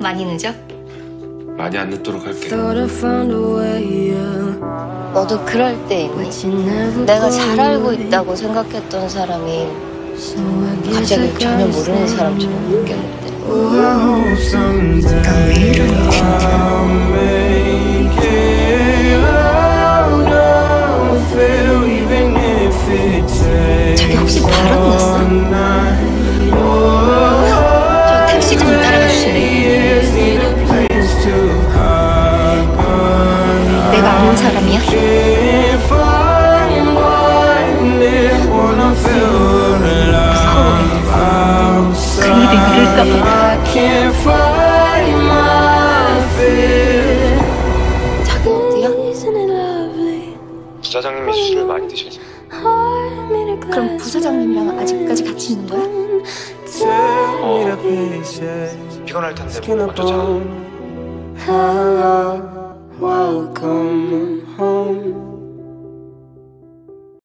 많이 늦어? 많이 안 늦도록 할게. 너도 그럴 때 있니? 내가 잘 알고 있다고 생각했던 사람이 갑자기 전혀 모르는 사람처럼. 난왜 이러는 사람이야? 그 일을 잃을까봐 자기 어디야? 부사장님이 술을 많이 드셔서. 그럼 부사장님이랑 아직까지 같이 있는 거야? 어. 피곤할 텐데 뭐 먼저 자. Welcome home.